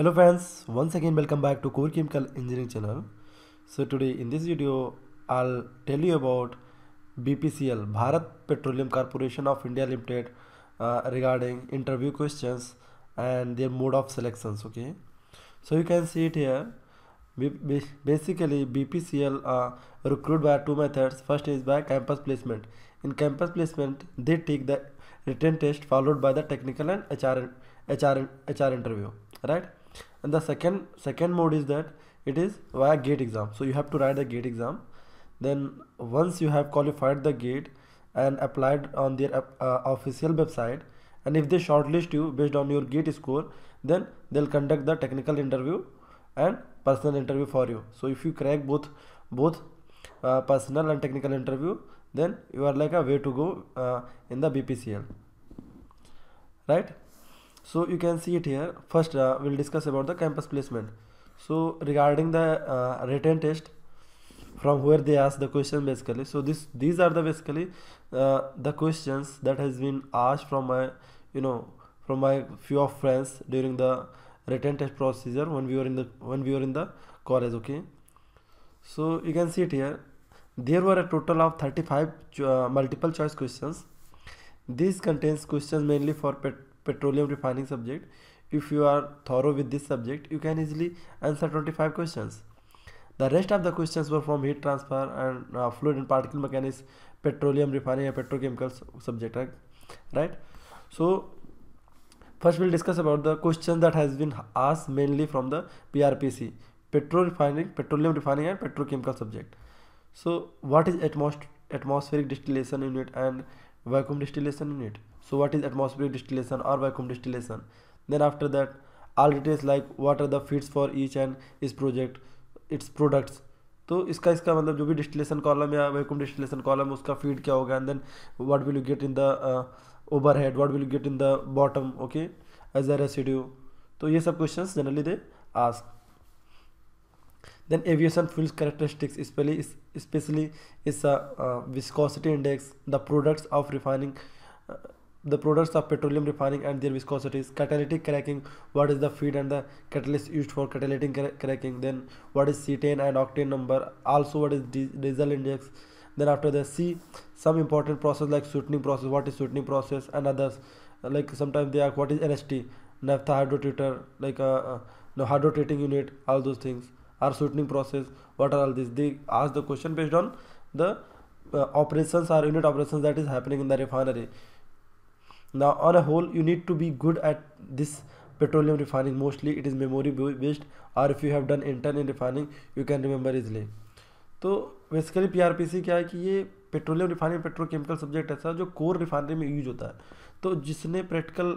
hello friends once again welcome back to core chemical engineering channel. So today in this video i'll tell you about bpcl bharat petroleum corporation of india limited uh, regarding interview questions and their mode of selections okay? So you can see it here. Basically bpcl uh, recruit by two methods. First is by campus placement. In campus placement they take the written test followed by the technical and hr hr hr interview right and the second second mode is that it is via gate exam. So you have to write the gate exam. Then once you have qualified the gate and applied on their uh, official website and if they shortlist you based on your gate score then they'll conduct the technical interview and personal interview for you. So if you crack both both uh, personal and technical interview then you are like a way to go uh, in the bpcl right so you can see it here. First uh, we'll discuss about the campus placement. So regarding the uh, written test from where they ask the question basically. So this these are the basically uh, the questions that has been asked from my you know from my few of friends during the written test procedure when we were in the when we were in the college okay? So you can see it here. There were a total of 35 uh, multiple choice questions. This contains questions mainly for pet petroleum refining subject. If you are thorough with this subject you can easily answer 25 questions. The rest of the questions were from heat transfer and uh, fluid and particle mechanics petroleum refining and petrochemicals subject right? so first we'll discuss about the question that has been asked mainly from the prpc petro refining petroleum refining and petrochemical subject. So what is atmos atmospheric distillation unit and vacuum distillation unit so what is atmospheric distillation or vacuum distillation then after that all details like what are the feeds for each and its project its products तो इसका इसका मतलब जो भी distillation column या vacuum distillation column उसका feed क्या होगा and then what will you get in the overhead what will you get in the bottom okay as a residue तो ये सब question generally they ask then aviation fuels characteristics especially especially is a uh, viscosity index the products of refining uh, the products of petroleum refining and their viscosities catalytic cracking what is the feed and the catalyst used for catalytic cracking then what is cetane and octane number also what is diesel index. Then after the c some important process like sweetening process what is sweetening process and others. Like sometimes they ask what is nst naphtha hydrotreater like a uh, uh, no hydrotreating unit all those things are shooting process what are all this the as the question based on the operation or unit operation that is happening in the refinery ना on a whole you need to be good at this petroleum refining mostly it is memory based or if you have done intern in refining you can remember ले तो basically P R P C क्या है कि ये petroleum refining petrol chemical subject ऐसा जो core refinery में use होता है। तो जिसने प्रैक्टिकल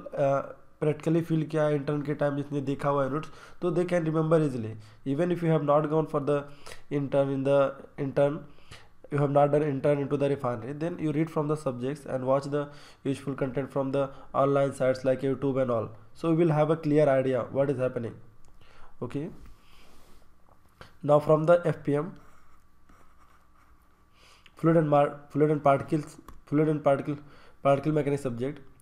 प्रैक्टिकली फील किया है इंटर्न के टाइम जिसने देखा हुआ है नोट्स तो they can remember easily even if you have not gone for the intern in the intern you have not done intern in to the refinery then you read from the subjects and watch the useful content from the online sites like YouTube and all so you will have a clear idea what is happening okay now from the F P M fluid and fluid and particles fluid and particle particle mechanic subject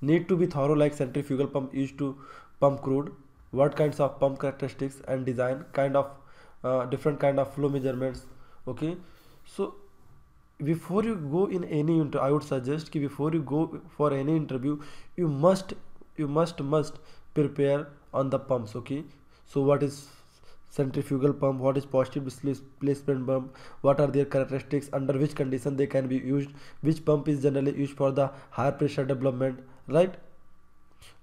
need to be thorough like centrifugal pump used to pump crude. What kinds of pump characteristics and design? Kind of uh, different kind of flow measurements. Okay? So before you go in any interview i would suggest ki before you go for any interview you must you must must prepare on the pumps okay? So what is centrifugal pump? What is positive displacement pump? What are their characteristics? Under which condition they can be used? Which pump is generally used for the high pressure development right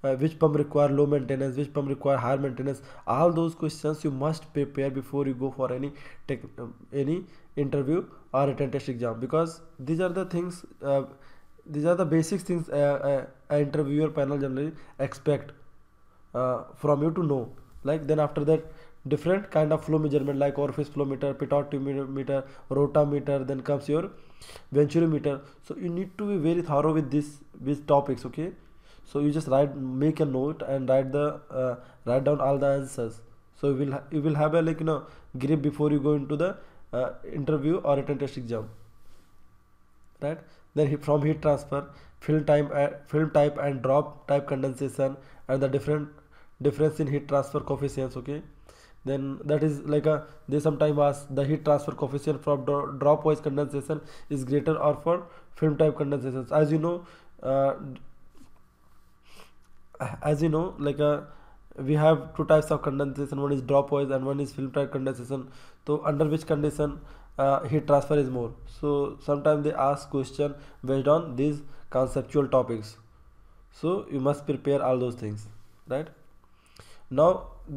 uh, which pump require low maintenance which pump require higher maintenance all those questions you must prepare before you go for any tech, uh, any interview or written test exam because these are the things uh, these are the basic things uh, uh, interviewer panel generally expect uh, from you to know like then after that different kind of flow measurement like orifice flow meter pitot meter rotameter then comes your venturi meter so you need to be very thorough with this with topics okay? So you just write make a note and write the uh, write down all the answers. So you will you will have a like you know grip before you go into the uh, interview or written test exam. Right? Then from heat transfer film time uh, film type and drop type condensation and the different difference in heat transfer coefficients okay then that is like a they sometimes ask the heat transfer coefficient dro- drop wise condensation is greater or for film type condensations. As you know uh, as you know like a we have two types of condensation. One is drop wise and one is film type condensation. So under which condition uh, heat transfer is more? So sometimes they ask question based on these conceptual topics. So you must prepare all those things right now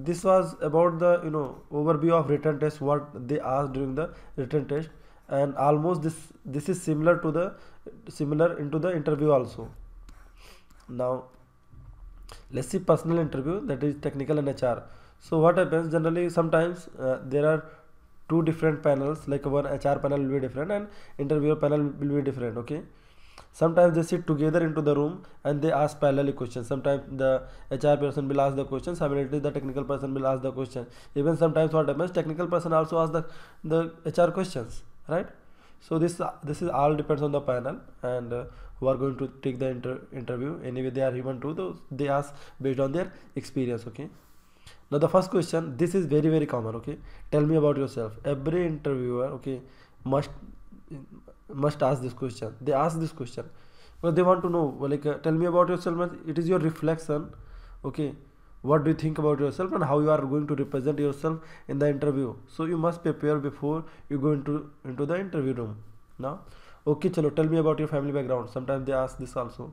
this was about the you know overview of written test what they asked during the written test. And almost this this is similar to the similar into the interview also. Now let's see personal interview that is technical and hr so what happens generally sometimes uh, there are two different panels like one hr panel will be different and interviewer panel will be different okay sometimes they sit together into the room and they ask parallel questions. Sometimes the hr person will ask the question simultaneously the technical person will ask the question. Even sometimes what happens technical person also ask the the hr questions right? So this this is all depends on the panel and uh, who are going to take the inter interview. Anyway they are human too those they ask based on their experience okay? Now the first question this is very very common okay? Tell me about yourself. Every interviewer okay must must ask this question. They ask this question. But they want to know like uh, tell me about yourself it is your reflection okay? What do you think about yourself and how you are going to represent yourself in the interview? So you must prepare before you go into into the interview room. Now okay chalo tell me about your family background. Sometimes they ask this also.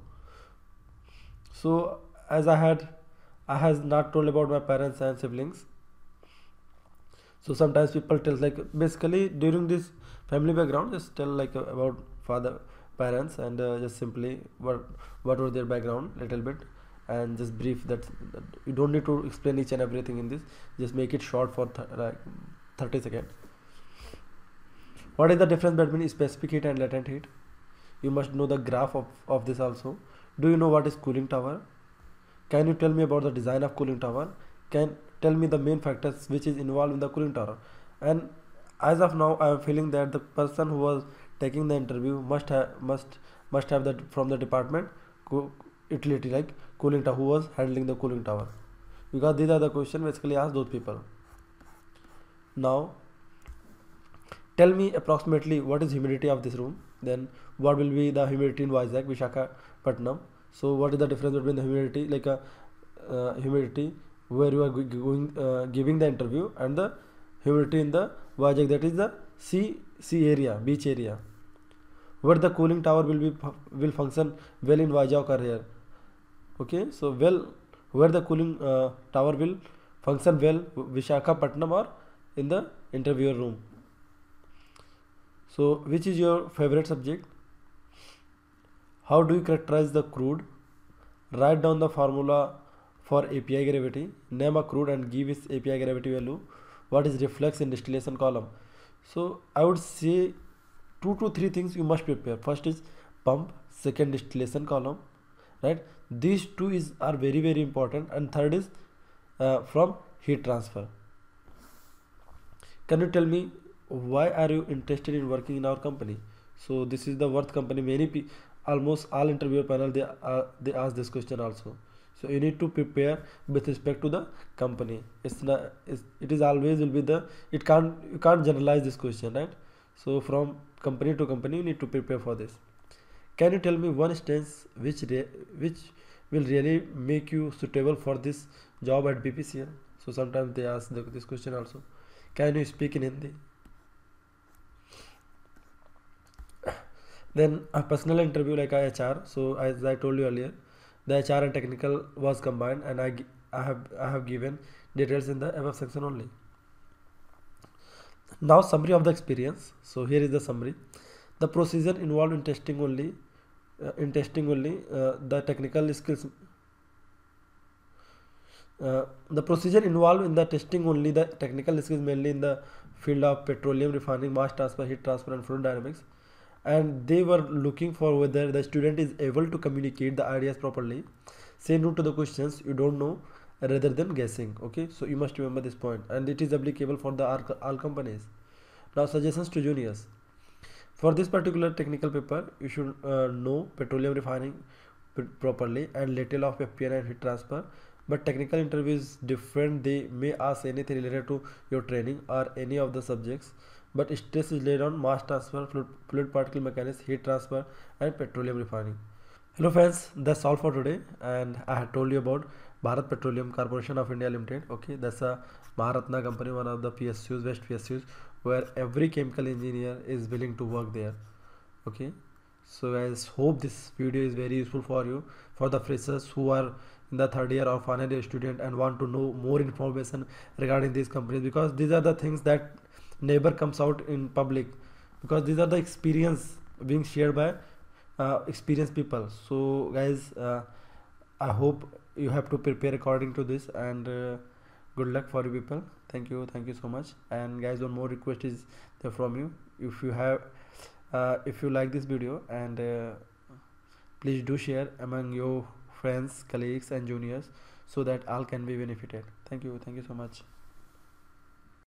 So as i had i has not told about my parents and siblings. So sometimes people tell like basically during this family background just tell like about father parents and uh, just simply what what was their background little bit. And just brief that, that, you don't need to explain each and everything in this. Just make it short for th like 30 seconds. What is the difference between specific heat and latent heat? You must know the graph of, of this also. Do you know what is cooling tower? Can you tell me about the design of cooling tower? Can tell me the main factors which is involved in the cooling tower. And as of now i am feeling that the person who was taking the interview must have must must have that from the department utility like cooling tower who was handling the cooling tower. Because these are the question basically asked those people. Now tell me approximately what is humidity of this room? Then what will be the humidity in Vizag Visakhapatnam? So what is the difference between the humidity like a uh, humidity where you are going uh, giving the interview and the humidity in the Vizag that is the sea sea area beach area where the cooling tower will be will function well in Vizag or here. Okay so well where the cooling uh, tower will function well Visakhapatnam or in the interviewer room. So which is your favorite subject? How do you characterize the crude? Write down the formula for API gravity. Name a crude and give its API gravity value what is reflux in distillation column. So I would say two to three things you must prepare. First is pump second distillation column right? These two is are very very important. And third is uh, from heat transfer. Can you tell me why are you interested in working in our company? So this is the worth company. Many almost all interview panel they uh, they ask this question also so you need to prepare with respect to the company. It's not it's, it is always will be the it can't you can't generalize this question right? So from company to company you need to prepare for this. Can you tell me one instance which which will really make you suitable for this job at BPCL so sometimes they ask the, this question also. Can you speak in Hindi? Then a personal interview like HR so as I told you earlier the HR and technical was combined and I, I have I have given details in the above section only. Now summary of the experience. So here is the summary. The procedure involved in testing only uh, in testing only uh, the technical skills uh, the procedure involved in the testing only the technical skills mainly in the field of petroleum refining mass transfer heat transfer and fluid dynamics and they were looking for whether the student is able to communicate the ideas properly. Say no to the questions you don't know rather than guessing okay? So you must remember this point and it is applicable for the all companies. Now suggestions to juniors. For this particular technical paper you should uh, know petroleum refining properly and little of FPM and heat transfer but technical interview is different. They may ask anything related to your training or any of the subjects but stress is laid on mass transfer fluid, fluid particle mechanics heat transfer and petroleum refining. Hello friends that's all for today. And i had told you about bharat petroleum corporation of india limited. Okay that's a maharatna company one of the psus best psus where every chemical engineer is willing to work there. Okay so guys hope this video is very useful for you for the freshers who are in the third year or final year student and want to know more information regarding these companies because these are the things that never comes out in public. Because these are the experience being shared by uh, experienced people. So guys uh, i hope you have to prepare according to this and uh, good luck for you people. Thank you thank you so much. And guys one more request is there from you. If you have uh, if you like this video and uh, please do share among your friends colleagues and juniors so that all can be benefited. Thank you thank you so much